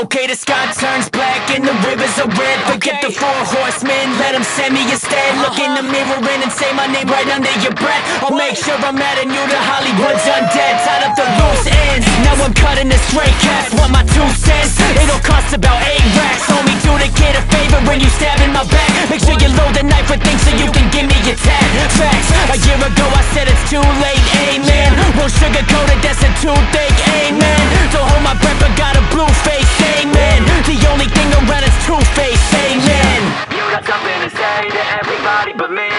Okay, the sky turns black and the rivers are red. Forget the four horsemen, let them send me instead. Look in the uh-huh. mirror and say my name right under your breath. I'll make sure I'm adding you to Hollywood's undead. Tied up the loose ends, now I'm cutting the straight cast Want my two cents, it'll cost about eight racks. Homie, do the kid a favor when you stab in my back. Make sure you load the knife with things so you can give me your tag Facts, a year ago I said it's too late, amen but me.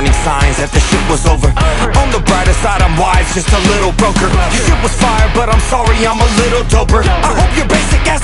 Warning signs that the shit was over. On the brighter side, I'm wise, just a little broker. Your shit was fire, but I'm sorry, I'm a little doper. I hope your basic ass